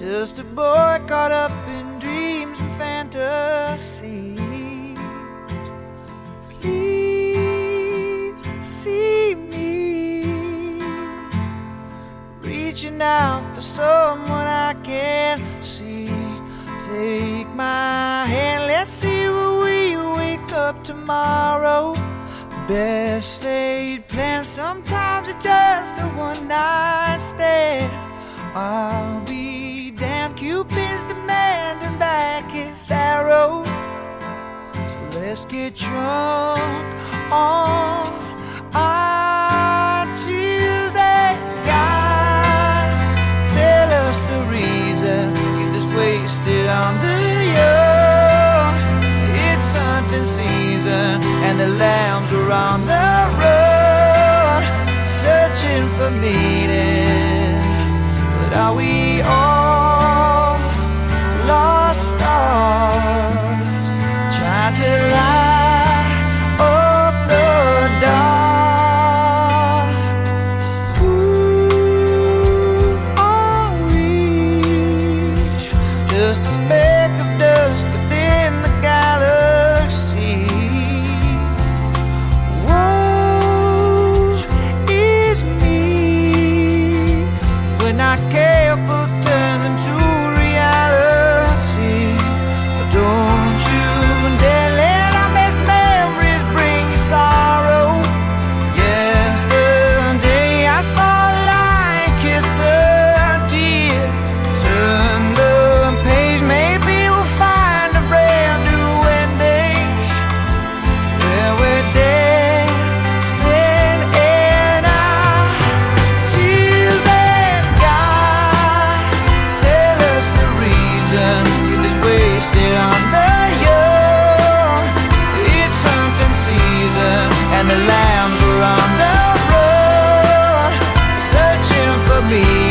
just a boy caught up in dreams and fantasies. Please see me reaching out for someone I can't see. Take my hand, let's see where we wake up tomorrow. Best laid plans, sometimes it's just a one night stand. I'll Let's get drunk on our Tuesday. God, tell us the reason get this wasted on the young. It's hunting season, and the lambs are on the run, searching for meaning. But are we run,